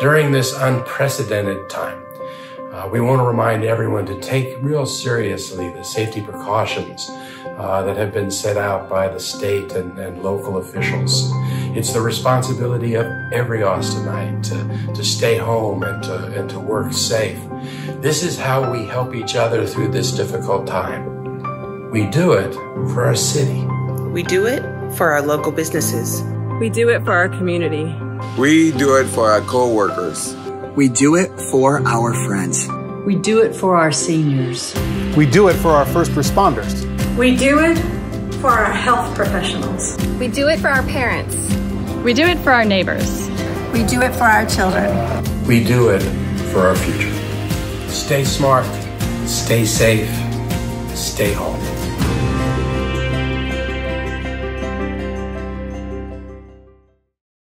During this unprecedented time, uh, we want to remind everyone to take real seriously the safety precautions uh, that have been set out by the state and, and, local officials. It's the responsibility of every Austinite to, to stay home and to, and to work safe. This is how we help each other through this difficult time. We do it for our city. We do it for our local businesses. We do it for our community. We do it for our co-workers. We do it for our friends. We do it for our seniors. We do it for our first responders. We do it for our health professionals. We do it for our parents. We do it for our neighbors. We do it for our children. We do it for our future. Stay smart, stay safe, stay home.